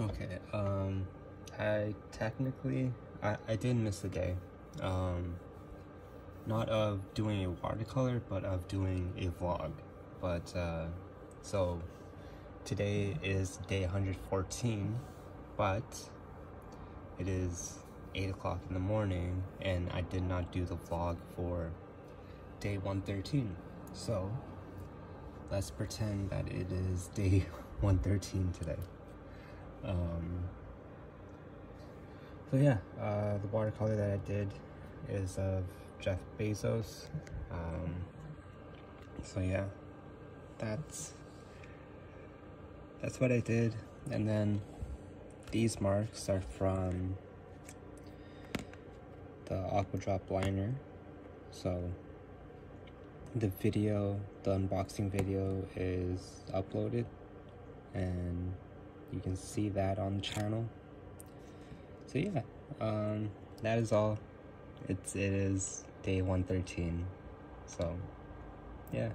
Okay, um, I technically, I, I did miss a day. Um, not of doing a watercolor, but of doing a vlog. But, uh, so today is day 114, but it is 8 o'clock in the morning and I did not do the vlog for day 113. So let's pretend that it is day 113 today. Um, so yeah, uh, the watercolor that I did is of Jeff Bezos. Um, so yeah, that's that's what I did. And then these marks are from the Aqua Drop liner. So the video, the unboxing video is uploaded and you can see that on the channel. So yeah um that is all. It's it is day 113 so yeah